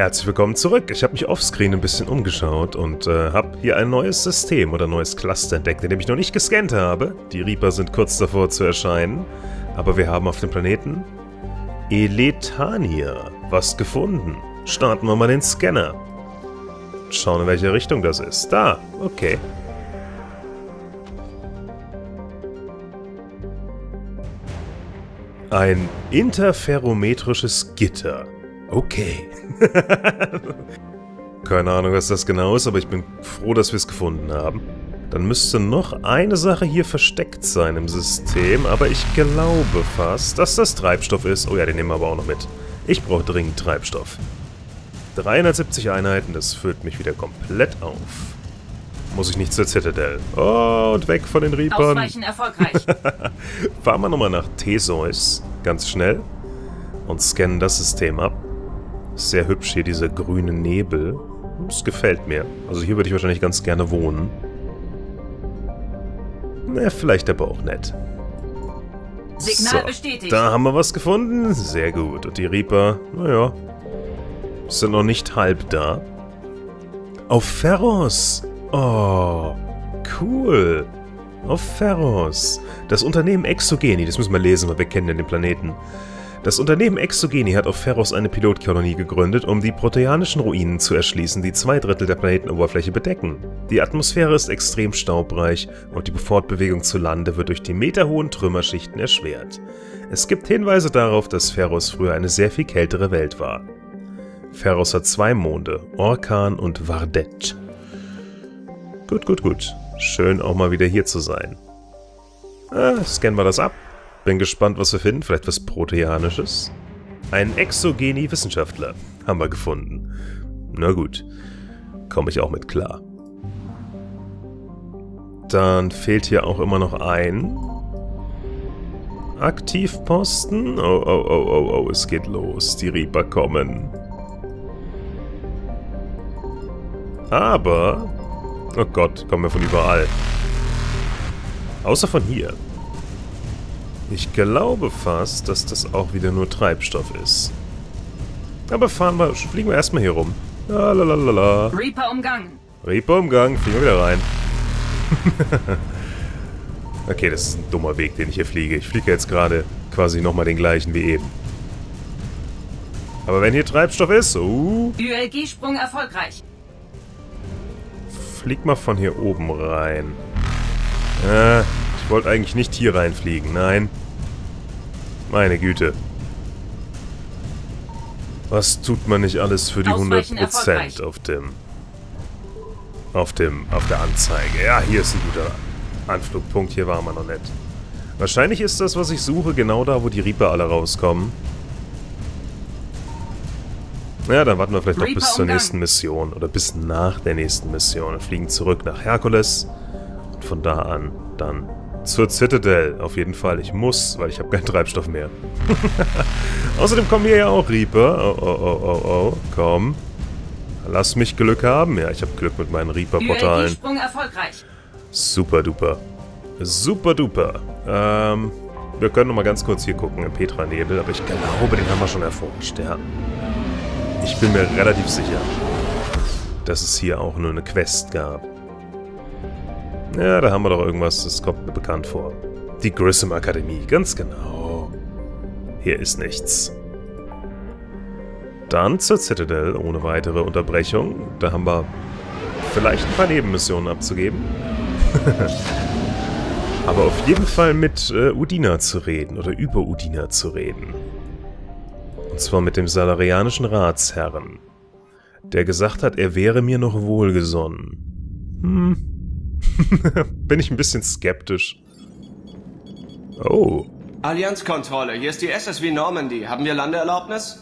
Herzlich willkommen zurück. Ich habe mich offscreen ein bisschen umgeschaut und äh, habe hier ein neues System oder neues Cluster entdeckt, in dem ich noch nicht gescannt habe. Die Reaper sind kurz davor zu erscheinen, aber wir haben auf dem Planeten Eletania was gefunden. Starten wir mal den Scanner. Schauen, in welche Richtung das ist. Da, okay. Ein interferometrisches Gitter. Okay. Keine Ahnung, was das genau ist, aber ich bin froh, dass wir es gefunden haben. Dann müsste noch eine Sache hier versteckt sein im System, aber ich glaube fast, dass das Treibstoff ist. Oh ja, den nehmen wir aber auch noch mit. Ich brauche dringend Treibstoff. 370 Einheiten, das füllt mich wieder komplett auf. Muss ich nicht zur Citadel. Oh, und weg von den Reapern. Ausweichen erfolgreich. Fahren wir nochmal nach Theseus, ganz schnell, und scannen das System ab. Sehr hübsch hier, dieser grüne Nebel. Das gefällt mir. Also hier würde ich wahrscheinlich ganz gerne wohnen. Na, vielleicht aber auch nett. Signal so, bestätigt. Da haben wir was gefunden. Sehr gut. Und die Reaper, naja, sind noch nicht halb da. Auf Ferros. Oh, cool. Auf Ferros. Das Unternehmen Exogeni, das müssen wir lesen, weil wir kennen ja den Planeten. Das Unternehmen Exogeni hat auf Ferros eine Pilotkolonie gegründet, um die proteanischen Ruinen zu erschließen, die zwei Drittel der Planetenoberfläche bedecken. Die Atmosphäre ist extrem staubreich und die Fortbewegung zu Lande wird durch die meterhohen Trümmerschichten erschwert. Es gibt Hinweise darauf, dass Ferros früher eine sehr viel kältere Welt war. Ferros hat zwei Monde, Orkan und Vardet. Gut, gut, gut. Schön auch mal wieder hier zu sein. Ah, scannen wir das ab. Bin gespannt, was wir finden. Vielleicht was Proteanisches. Ein Exogeni-Wissenschaftler haben wir gefunden. Na gut. Komme ich auch mit klar. Dann fehlt hier auch immer noch ein. Aktivposten. Oh, oh, oh, oh, oh, es geht los. Die Reaper kommen. Aber... Oh Gott, kommen wir von überall. Außer von hier. Ich glaube fast, dass das auch wieder nur Treibstoff ist. Aber fahren wir, fliegen wir erstmal hier rum. Lalalala. Reaper umgangen. Reaper Umgang, fliegen wir wieder rein. okay, das ist ein dummer Weg, den ich hier fliege. Ich fliege jetzt gerade quasi nochmal den gleichen wie eben. Aber wenn hier Treibstoff ist, uh, ULG-Sprung erfolgreich. flieg mal von hier oben rein. Äh, ich wollte eigentlich nicht hier reinfliegen, nein. Meine Güte. Was tut man nicht alles für die Ausweichen 100% erfolgreich. auf dem... Auf dem... auf der Anzeige. Ja, hier ist ein guter Anflugpunkt. Hier waren wir noch nicht. Wahrscheinlich ist das, was ich suche, genau da, wo die Reaper alle rauskommen. Ja, dann warten wir vielleicht noch Reaper bis zur nächsten Mission. Oder bis nach der nächsten Mission. Und fliegen zurück nach Herkules. Und von da an dann zur Citadel. Auf jeden Fall. Ich muss, weil ich habe keinen Treibstoff mehr. Außerdem kommen hier ja auch Reaper. Oh, oh, oh, oh, oh. Komm. Lass mich Glück haben. Ja, ich habe Glück mit meinen Reaper-Portalen. Erfolgreich. Super duper. Super duper. Ähm, wir können noch mal ganz kurz hier gucken im Petra-Nebel, aber ich glaube, den haben wir schon erforscht, ja. Ich bin mir relativ sicher, dass es hier auch nur eine Quest gab. Ja, da haben wir doch irgendwas, das kommt mir bekannt vor. Die Grissom Akademie, ganz genau. Hier ist nichts. Dann zur Citadel ohne weitere Unterbrechung. Da haben wir vielleicht ein paar Nebenmissionen abzugeben. Aber auf jeden Fall mit äh, Udina zu reden oder über Udina zu reden. Und zwar mit dem salarianischen Ratsherren, der gesagt hat, er wäre mir noch wohlgesonnen. Hm. Bin ich ein bisschen skeptisch. Oh, Allianzkontrolle, hier ist die SSW Normandy. Haben wir Landeerlaubnis?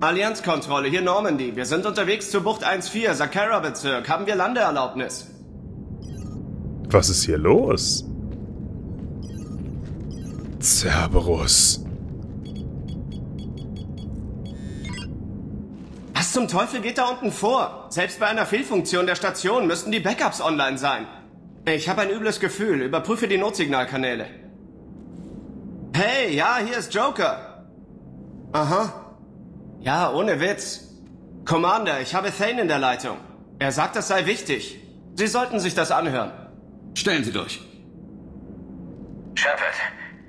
Allianzkontrolle, hier Normandy. Wir sind unterwegs zur Bucht 1-4, Sakara-Bezirk. Haben wir Landeerlaubnis? was ist hier los? Cerberus. Was zum Teufel geht da unten vor? Selbst bei einer Fehlfunktion der Station müssten die Backups online sein. Ich habe ein übles Gefühl. Überprüfe die Notsignalkanäle. Hey, ja, hier ist Joker. Aha. Ja, ohne Witz. Commander, ich habe Thane in der Leitung. Er sagt, das sei wichtig. Sie sollten sich das anhören. Stellen Sie durch. Shepard,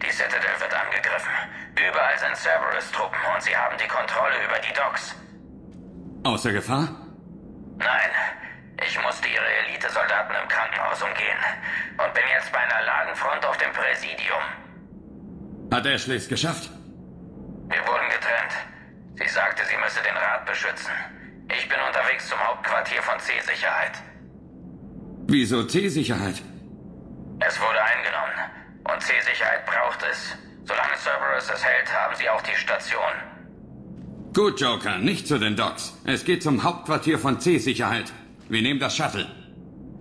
die Citadel wird angegriffen. Überall sind Cerberus-Truppen und sie haben die Kontrolle über die Docks. Außer Gefahr? Nein, ich musste ihre Elitesoldaten im Krankenhaus umgehen und bin jetzt bei einer Lagenfront auf dem Präsidium. Hat Ashley es geschafft? Wir wurden getrennt. Sie sagte, sie müsse den Rat beschützen. Ich bin unterwegs zum Hauptquartier von C-Sicherheit. Wieso T-Sicherheit? Es wurde eingenommen und C-Sicherheit braucht es. Solange Cerberus es hält, haben sie auch die Station. Gut, Joker, nicht zu den Docks. Es geht zum Hauptquartier von C-Sicherheit. Wir nehmen das Shuttle.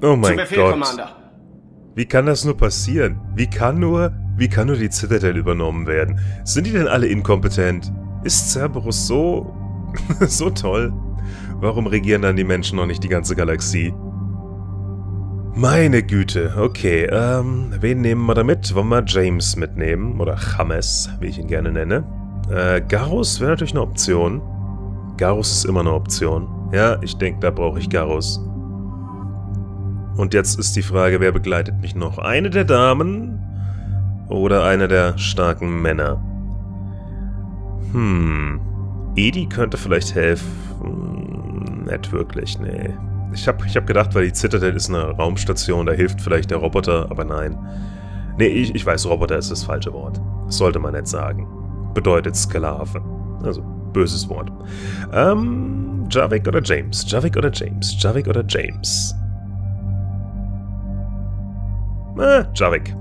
Oh Zu mein Befehl, Gott. Commander. Wie kann das nur passieren? Wie kann nur, wie kann nur die Citadel übernommen werden? Sind die denn alle inkompetent? Ist Cerberus so, so toll? Warum regieren dann die Menschen noch nicht die ganze Galaxie? Meine Güte, okay, ähm, wen nehmen wir da mit? Wollen wir James mitnehmen? Oder James, wie ich ihn gerne nenne. Äh, Garus wäre natürlich eine Option. Garus ist immer eine Option. Ja, ich denke, da brauche ich Garus. Und jetzt ist die Frage, wer begleitet mich noch? Eine der Damen oder einer der starken Männer? Hm. Edi könnte vielleicht helfen. Nicht wirklich, nee. Ich habe ich hab gedacht, weil die Citadel ist eine Raumstation, da hilft vielleicht der Roboter, aber nein. Nee, ich, ich weiß, Roboter ist das falsche Wort. Das sollte man nicht sagen. Bedeutet Sklave. Also, böses Wort. Ähm, Javik oder James? Javik oder James? Javik oder James? Äh, Javik.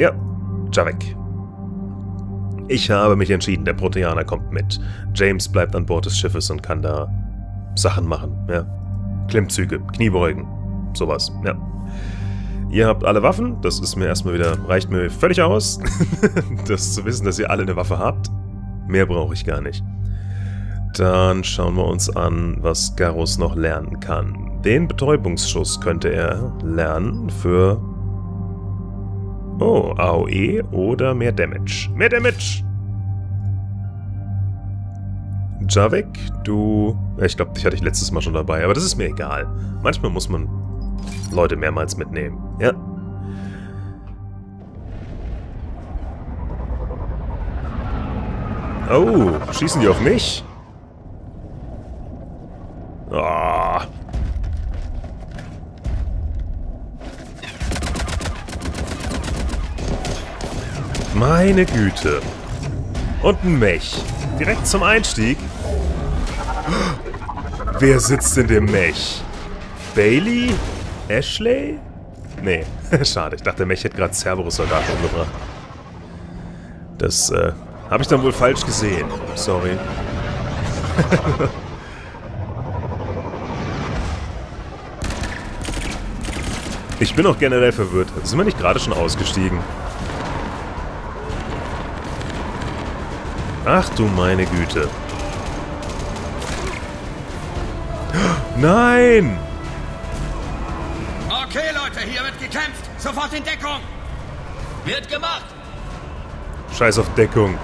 Ja, Javik. Ich habe mich entschieden, der Proteaner kommt mit. James bleibt an Bord des Schiffes und kann da Sachen machen, ja. Klimmzüge, Kniebeugen, sowas, ja. Ihr habt alle Waffen, das ist mir erstmal wieder, reicht mir völlig aus, das zu wissen, dass ihr alle eine Waffe habt. Mehr brauche ich gar nicht. Dann schauen wir uns an, was Garus noch lernen kann. Den Betäubungsschuss könnte er lernen für... Oh, AOE oder mehr Damage. Mehr Damage! Javik, du... Ich glaube, dich hatte ich letztes Mal schon dabei, aber das ist mir egal. Manchmal muss man Leute mehrmals mitnehmen. Ja. Oh, schießen die auf mich? Ah. Meine Güte. Und ein Mech. Direkt zum Einstieg. Wer sitzt in dem Mech? Bailey? Ashley? Nee, schade. Ich dachte, Mech hätte gerade Cerberus-Soldaten umgebracht. Das, äh, habe ich dann wohl falsch gesehen. Sorry. ich bin auch generell verwirrt. Sind wir nicht gerade schon ausgestiegen? Ach du meine Güte. Nein! Sofort in Deckung. Wird gemacht! Scheiß auf Deckung.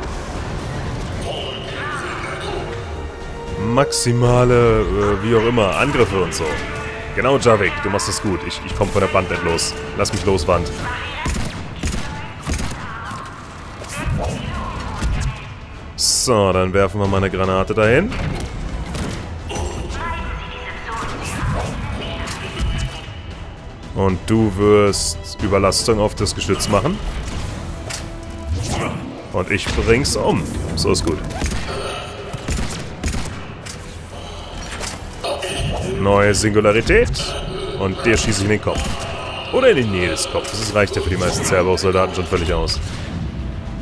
Maximale, äh, wie auch immer, Angriffe und so. Genau, Javik, du machst das gut. Ich, ich komme von der Wand nicht los. Lass mich los, Wand. So, dann werfen wir mal eine Granate dahin. Und du wirst Überlastung auf das Geschütz machen. Und ich bring's um. So ist gut. Neue Singularität. Und dir schieße ich in den Kopf. Oder in die Nähe des Kopfes. Das reicht ja für die meisten Cerberus-Soldaten schon völlig aus.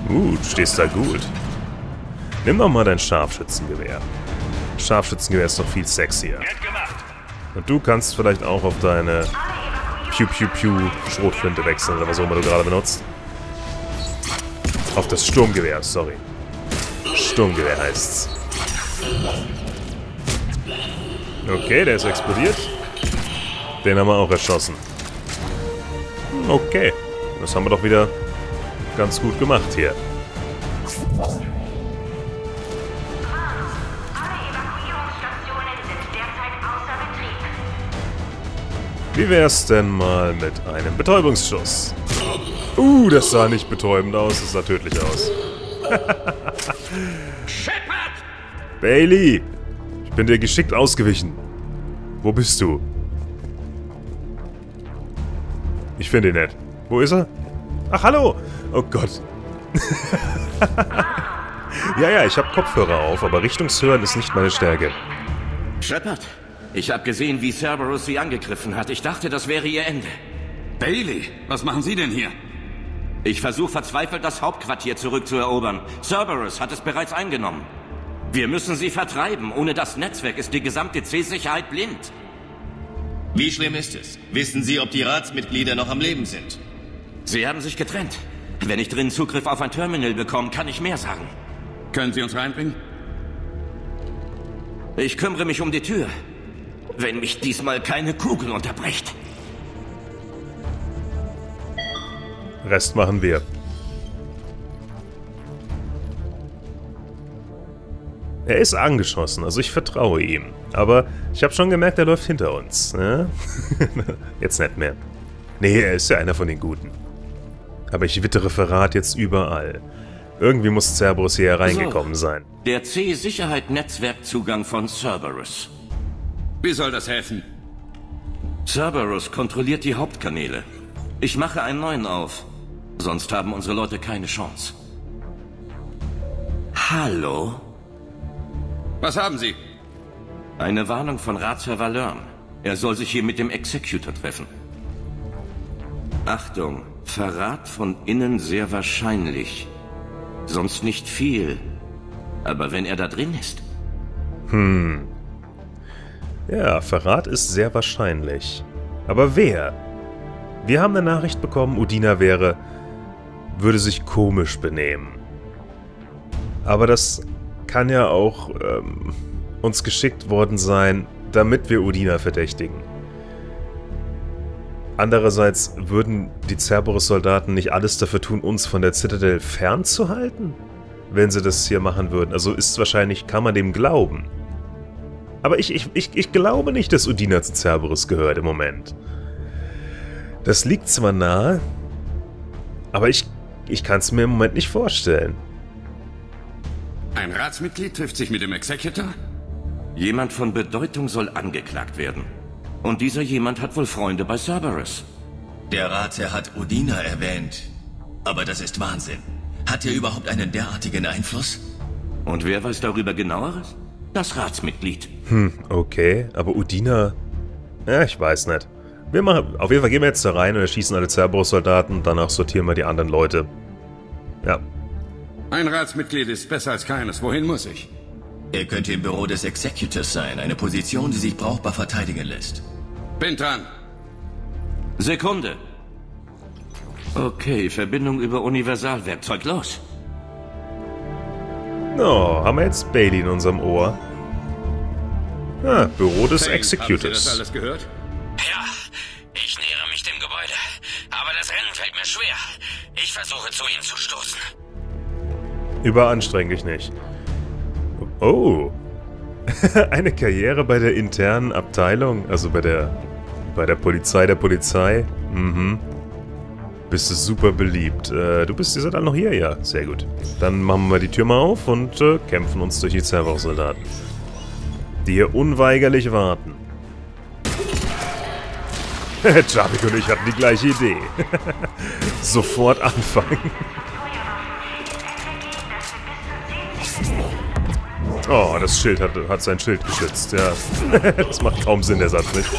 Uh, du stehst da gut. Nimm doch mal dein Scharfschützengewehr. Scharfschützengewehr ist doch viel sexier. Und du kannst vielleicht auch auf deine Piu-Piu-Piu-Schrotflinte wechseln, oder was auch immer du gerade benutzt. Auf das Sturmgewehr, sorry. Sturmgewehr heißt's. Okay, der ist explodiert. Den haben wir auch erschossen. Okay, das haben wir doch wieder ganz gut gemacht hier. Wie wär's denn mal mit einem Betäubungsschuss? Uh, das sah nicht betäubend aus, das sah tödlich aus. Shepard! Bailey! Ich bin dir geschickt ausgewichen. Wo bist du? Ich finde ihn nicht. Wo ist er? Ach, hallo! Oh Gott. ja, ja, ich habe Kopfhörer auf, aber Richtungshören ist nicht meine Stärke. Shepard, ich habe gesehen, wie Cerberus sie angegriffen hat. Ich dachte, das wäre ihr Ende. Bailey, was machen Sie denn hier? Ich versuche verzweifelt, das Hauptquartier zurückzuerobern. Cerberus hat es bereits eingenommen. Wir müssen sie vertreiben. Ohne das Netzwerk ist die gesamte C-Sicherheit blind. Wie schlimm ist es? Wissen Sie, ob die Ratsmitglieder noch am Leben sind? Sie haben sich getrennt. Wenn ich drin Zugriff auf ein Terminal bekomme, kann ich mehr sagen. Können Sie uns reinbringen? Ich kümmere mich um die Tür. Wenn mich diesmal keine Kugel unterbricht. Rest machen wir. Er ist angeschossen, also ich vertraue ihm. Aber ich habe schon gemerkt, er läuft hinter uns. Ne? jetzt nicht mehr. Nee, er ist ja einer von den Guten. Aber ich wittere Verrat jetzt überall. Irgendwie muss Cerberus hier hereingekommen So. sein. Der C-Sicherheit-Netzwerkzugang von Cerberus. Wie soll das helfen? Cerberus kontrolliert die Hauptkanäle. Ich mache einen neuen auf. Sonst haben unsere Leute keine Chance. Hallo? Was haben Sie? Eine Warnung von Ratsherr Valern. Er soll sich hier mit dem Executor treffen. Achtung, Verrat von innen sehr wahrscheinlich. Sonst nicht viel. Aber wenn er da drin ist, Ja, Verrat ist sehr wahrscheinlich. Aber wer? Wir haben eine Nachricht bekommen, Udina wäre... würde sich komisch benehmen. Aber das kann ja auch ähm, uns geschickt worden sein, damit wir Udina verdächtigen. Andererseits würden die Cerberus-Soldaten nicht alles dafür tun, uns von der Citadel fernzuhalten? Wenn sie das hier machen würden. Also ist wahrscheinlich, kann man dem glauben. Aber ich, ich, ich, ich glaube nicht, dass Udina zu Cerberus gehört im Moment. Das liegt zwar nahe, aber ich, ich kann es mir im Moment nicht vorstellen. Ein Ratsmitglied trifft sich mit dem Executor? jemand von Bedeutung soll angeklagt werden. Und dieser jemand hat wohl Freunde bei Cerberus. Der Ratsherr hat Udina erwähnt. Aber das ist Wahnsinn. Hat er überhaupt einen derartigen Einfluss? Und wer weiß darüber genaueres? Das Ratsmitglied. Hm, okay, aber Udina... Ja, ich weiß nicht. Wir machen, auf jeden Fall gehen wir jetzt da rein und erschießen alle Cerberus-Soldaten. Danach sortieren wir die anderen Leute. Ja, Ein Ratsmitglied ist besser als keines. Wohin muss ich? Er könnte im Büro des Executors sein, eine Position, die sich brauchbar verteidigen lässt. Bin dran. Sekunde. Okay, Verbindung über Universalwerkzeug. Los. Oh, haben wir jetzt Bailey in unserem Ohr? Ah, Büro des Thane, Haben Sie das Executors. alles gehört? Ja, ich nähere mich dem Gebäude. Aber das Rennen fällt mir schwer. Ich versuche zu ihnen zu stoßen. Überanstreng dich nicht. Oh. Eine Karriere bei der internen Abteilung, also bei der bei der Polizei der Polizei. Mhm. Bist du super beliebt. Äh, du bist, ihr seid alle noch hier? Ja, sehr gut. Dann machen wir die Tür mal auf und äh, kämpfen uns durch die Cerberus-Soldaten. Die hier unweigerlich warten. Javik und ich hatten die gleiche Idee. Sofort anfangen. Oh, das Schild hat, hat sein Schild geschützt, ja. das macht kaum Sinn, der Satz nicht.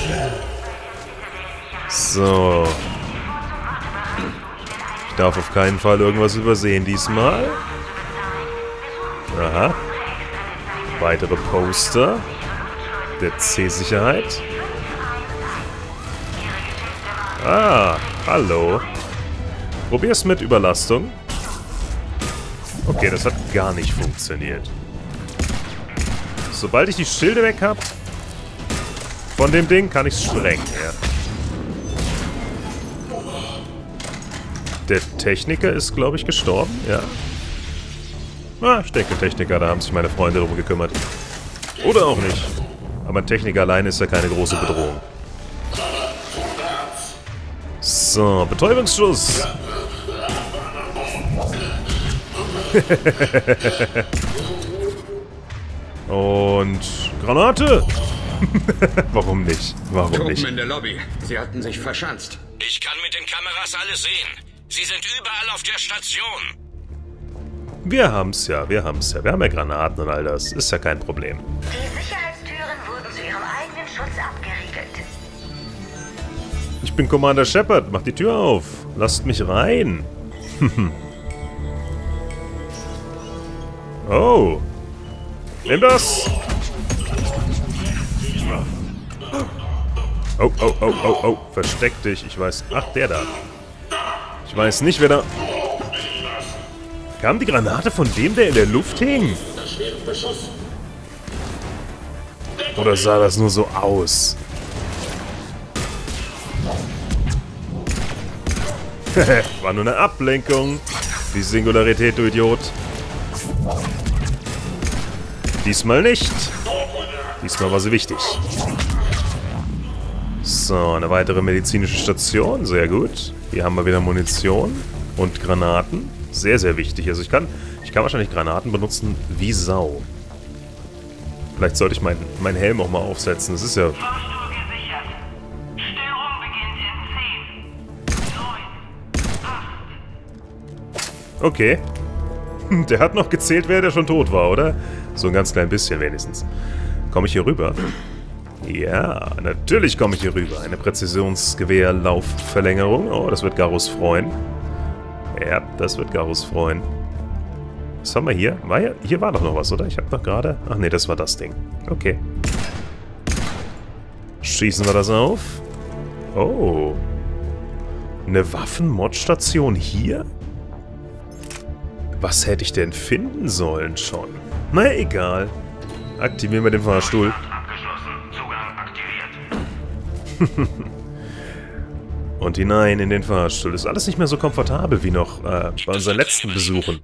So. Ich darf auf keinen Fall irgendwas übersehen diesmal. Aha. Weitere Poster. Der C-Sicherheit. Ah, hallo. Probier's mit Überlastung. Okay, das hat gar nicht funktioniert. Sobald ich die Schilde weg habe, von dem Ding kann ich's sprengen, ja. Der Techniker ist, glaube ich, gestorben. Ja. Ah, ich denke, Techniker, da haben sich meine Freunde drum gekümmert. Oder auch nicht. Aber ein Techniker allein ist ja keine große Bedrohung. So, Betäubungsschuss. Und Granate. Warum nicht? Warum Truppen nicht? in der Lobby. Sie hatten sich verschanzt. Ich kann mit den Kameras alles sehen. Sie sind überall auf der Station. Wir haben's ja, wir haben's ja. Wir haben ja Granaten und all das. Ist ja kein Problem. Die Sicherheitstüren wurden zu ihrem eigenen Schutz abgeriegelt. Ich bin Commander Shepard. Mach die Tür auf. Lasst mich rein. oh. Nimm das. Oh, oh, oh, oh, oh. Versteck dich. Ich weiß... Ach, der da. Ich weiß nicht, wer da... Kam die Granate von dem, der in der Luft hing? Oder sah das nur so aus? War nur eine Ablenkung. Die Singularität, du Idiot. Diesmal nicht. Diesmal war sie wichtig. So, eine weitere medizinische Station. Sehr gut. Hier haben wir wieder Munition und Granaten. Sehr, sehr wichtig. Also ich kann, ich kann wahrscheinlich Granaten benutzen wie Sau. Vielleicht sollte ich meinen mein Helm auch mal aufsetzen. Das ist ja... Fahrstuhl gesichert. Störung beginnt in 10, 9, 8. Okay. Der hat noch gezählt, wer der schon tot war, oder? So ein ganz klein bisschen wenigstens. Komme ich hier rüber? Ja, natürlich komme ich hier rüber. Eine Präzisionsgewehr-Laufverlängerung. Oh, das wird Garus freuen. Ja, das wird Garus freuen. Was haben wir hier? War hier? Hier war doch noch was, oder? Ich habe doch gerade... Ach nee, das war das Ding. Okay. Schießen wir das auf. Oh. Eine Waffenmodstation hier? Was hätte ich denn finden sollen schon? Na egal. Aktivieren wir den Fahrstuhl. Und hinein in den Fahrstuhl. Ist alles nicht mehr so komfortabel wie noch äh, bei unseren letzten Besuchen.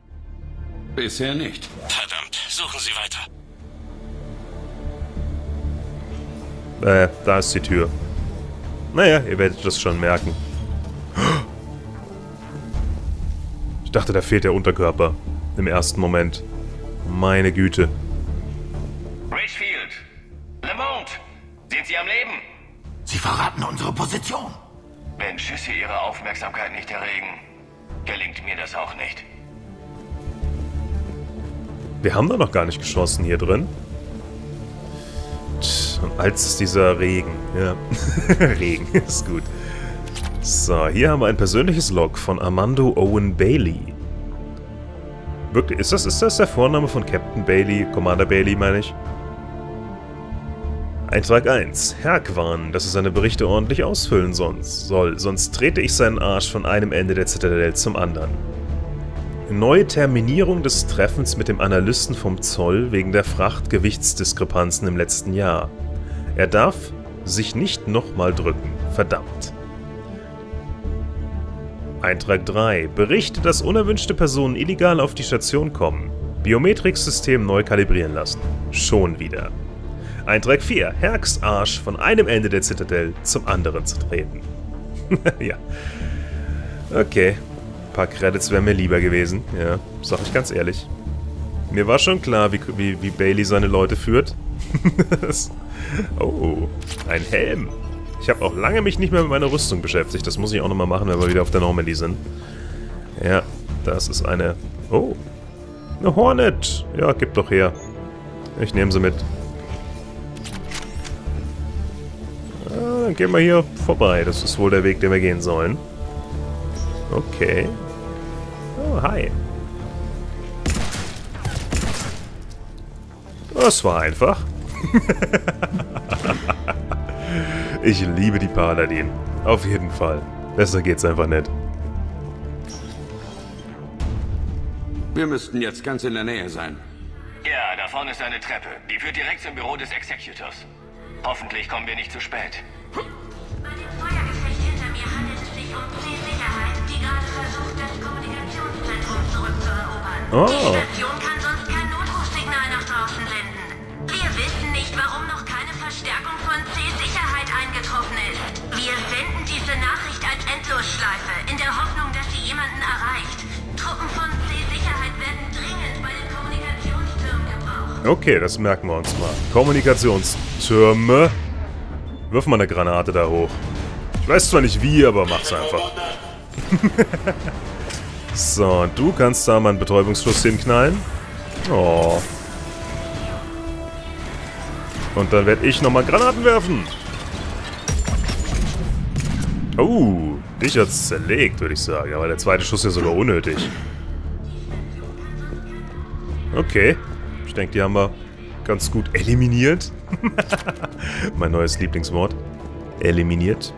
Bisher nicht. Verdammt, suchen Sie weiter. Äh, da ist die Tür. Naja, ihr werdet das schon merken. Ich dachte, da fehlt der Unterkörper. Im ersten Moment. Meine Güte. Verraten unsere Position. Wenn Schüsse Ihre Aufmerksamkeit nicht erregen, gelingt mir das auch nicht. Wir haben da noch gar nicht geschossen hier drin. Und als ist dieser Regen. Ja. Regen ist gut. So, hier haben wir ein persönliches Log von Armando Owen Bailey. Wirklich, ist das, ist das der Vorname von Captain Bailey, Commander Bailey, meine ich? Eintrag 1. Herkwan, dass er seine Berichte ordentlich ausfüllen sonst soll, sonst trete ich seinen Arsch von einem Ende der Zitadelle zum anderen. Neue Terminierung des Treffens mit dem Analysten vom Zoll wegen der Frachtgewichtsdiskrepanzen im letzten Jahr. Er darf sich nicht nochmal drücken. Verdammt. Eintrag 3. Berichte, dass unerwünschte Personen illegal auf die Station kommen. Biometriksystem neu kalibrieren lassen. Schon wieder. Eintrag 4. Herks Arsch von einem Ende der Zitadelle zum anderen zu treten. ja. Okay. Ein paar Credits wären mir lieber gewesen. Ja, sag ich ganz ehrlich. Mir war schon klar, wie, wie, wie Bailey seine Leute führt. Das- oh, ein Helm. Ich habe auch lange mich nicht mehr mit meiner Rüstung beschäftigt. Das muss ich auch nochmal machen, wenn wir wieder auf der Normandy sind. Ja, das ist eine... Oh, eine Hornet. Ja, gib doch her. Ich nehme sie mit. Dann gehen wir hier vorbei. Das ist wohl der Weg, den wir gehen sollen. Okay. Oh, hi. Das war einfach. ich liebe die Paladin. Auf jeden Fall. Besser geht's einfach nicht. Wir müssten jetzt ganz in der Nähe sein. Ja, da vorne ist eine Treppe. Die führt direkt zum Büro des Executors. Hoffentlich kommen wir nicht zu spät. Bei dem Feuergefecht hinter mir handelt es sich um C-Sicherheit, die gerade versucht, Oh. Die Station kann sonst kein Notrufsignal nach draußen senden. Wir wissen nicht, warum noch keine Verstärkung von C-Sicherheit eingetroffen ist. Wir senden diese Nachricht als Endlosschleife, in der Hoffnung, dass sie jemanden erreicht. Truppen von C-Sicherheit werden dringend bei den Kommunikationstürmen gebraucht. Okay, das merken wir uns mal. Kommunikationstürme. Wirf mal eine Granate da hoch. Ich weiß zwar nicht wie, aber mach's einfach. so, du kannst da mal einen Betäubungsschluss hinknallen. Oh. Und dann werde ich nochmal Granaten werfen. Oh, dich hat's zerlegt, würde ich sagen. Aber der zweite Schuss ist ja sogar unnötig. Okay. Ich denke, die haben wir ganz gut eliminiert. mein neues Lieblingswort. Eliminiert.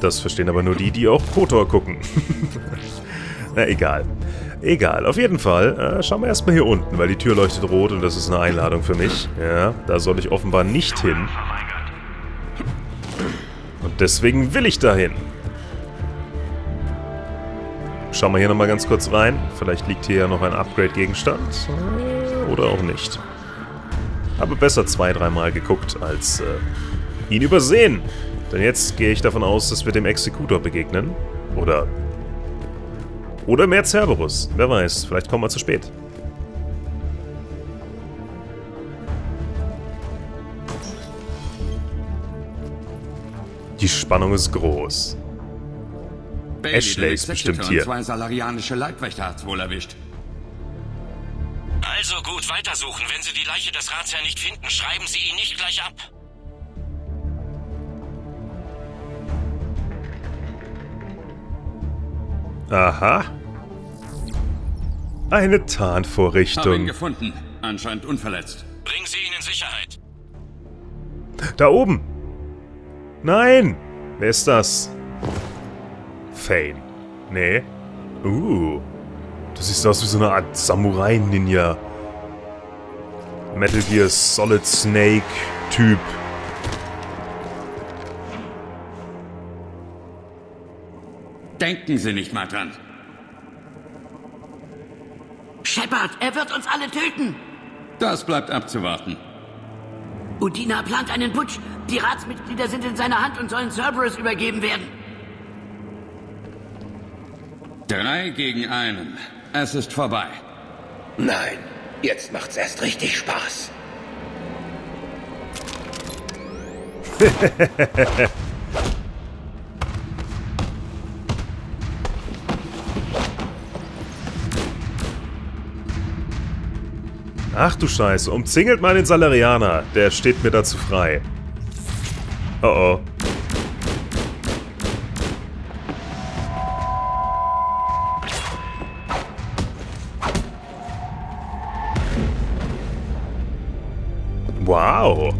Das verstehen aber nur die, die auch Kotor gucken. Na, egal. Egal. Auf jeden Fall äh, schauen wir erstmal hier unten, weil die Tür leuchtet rot und das ist eine Einladung für mich. Ja, da soll ich offenbar nicht hin. Und deswegen will ich dahin. Schauen wir hier nochmal ganz kurz rein. Vielleicht liegt hier ja noch ein Upgrade-Gegenstand. Oder auch nicht. Habe besser zwei, dreimal geguckt, als äh, ihn übersehen. Denn jetzt gehe ich davon aus, dass wir dem Exekutor begegnen. Oder... Oder mehr Cerberus. Wer weiß, vielleicht kommen wir zu spät. Die Spannung ist groß. Bailey, Ashley ist bestimmt hier. Zwei salarianische Leibwächter hat's wohl erwischt. Gut, weitersuchen. Wenn Sie die Leiche des Ratsherrn nicht finden, schreiben Sie ihn nicht gleich ab. Aha. Eine Hab ihn Tarnvorrichtung. gefunden. Anscheinend unverletzt. Bringen Sie ihn in Sicherheit. Da oben. Nein. Wer ist das? Fane. Nee. Uh. Du siehst aus wie so eine Art Samurai-Ninja. Metal Gear Solid Snake Typ. Denken Sie nicht mal dran. Shepard, er wird uns alle töten. Das bleibt abzuwarten. Udina plant einen Putsch. Die Ratsmitglieder sind in seiner Hand und sollen Cerberus übergeben werden. Drei gegen einen. Es ist vorbei. Nein, jetzt macht's erst richtig Spaß. Ach du Scheiße, umzingelt mal den Salarianer. Der steht mir dazu frei. Oh oh. Wow.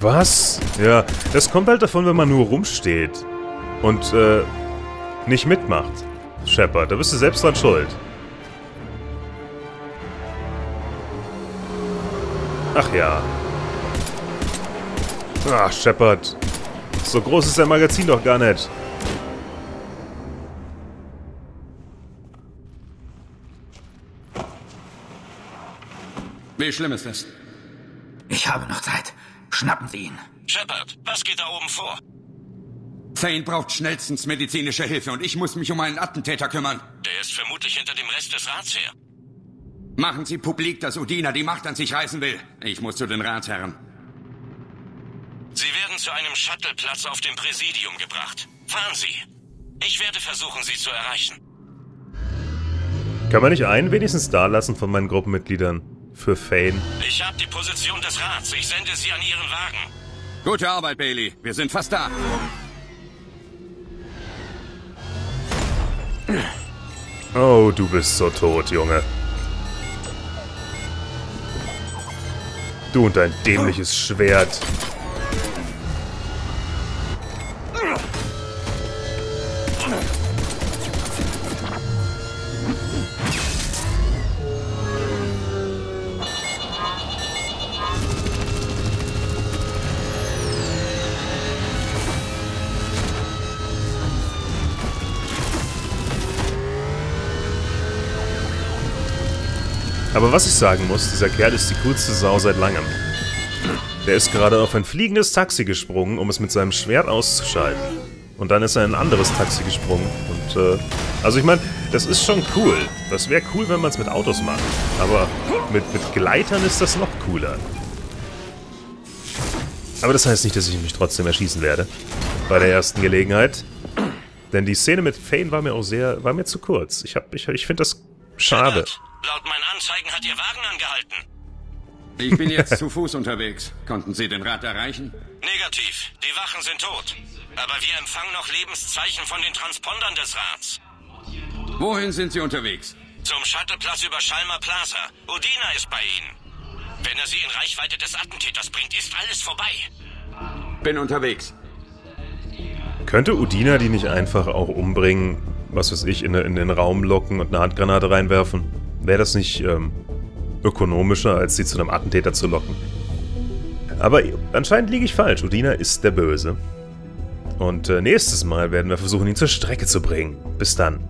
Was? Ja, das kommt halt davon, wenn man nur rumsteht. Und, äh, nicht mitmacht. Shepard, da bist du selbst dran schuld. Ach ja. Ach, Shepard. So groß ist dein Magazin doch gar nicht. Wie schlimm ist es? Ich habe noch Zeit. Schnappen Sie ihn. Shepard, was geht da oben vor? Thane braucht schnellstens medizinische Hilfe und ich muss mich um einen Attentäter kümmern. Der ist vermutlich hinter dem Rest des Rats her. Machen Sie publik, dass Udina die Macht an sich reißen will. Ich muss zu den Ratsherren. Sie werden zu einem Shuttleplatz auf dem Präsidium gebracht. Fahren Sie. Ich werde versuchen, Sie zu erreichen. Kann man nicht einen wenigstens da lassen von meinen Gruppenmitgliedern? Für Fane. Ich habe die Position des Rats. Ich sende Sie an Ihren Wagen. Gute Arbeit, Bailey. Wir sind fast da. Oh, du bist so tot, Junge. Du und dein dämliches Schwert. Was ich sagen muss, dieser Kerl ist die coolste Sau seit langem. Der ist gerade auf ein fliegendes Taxi gesprungen, um es mit seinem Schwert auszuschalten. Und dann ist er in ein anderes Taxi gesprungen. Und, äh, also ich meine, das ist schon cool. Das wäre cool, wenn man es mit Autos macht. Aber mit, mit Gleitern ist das noch cooler. Aber das heißt nicht, dass ich mich trotzdem erschießen werde. Bei der ersten Gelegenheit. Denn die Szene mit Fane war mir auch sehr, war mir zu kurz. Ich hab, ich, ich finde das schade. Laut meinen Anzeigen hat Ihr Wagen angehalten. Ich bin jetzt zu Fuß unterwegs. Konnten Sie den Rat erreichen? Negativ. Die Wachen sind tot. Aber wir empfangen noch Lebenszeichen von den Transpondern des Rats. Wohin sind Sie unterwegs? Zum Shuttleplatz über Schalmer Plaza. Udina ist bei Ihnen. Wenn er Sie in Reichweite des Attentäters bringt, ist alles vorbei. Bin unterwegs. Könnte Udina die nicht einfach auch umbringen, was weiß ich, in, in den Raum locken und eine Handgranate reinwerfen? Wäre das nicht ähm, ökonomischer, als sie zu einem Attentäter zu locken? Aber anscheinend liege ich falsch. Udina ist der Böse. Und äh, nächstes Mal werden wir versuchen, ihn zur Strecke zu bringen. Bis dann.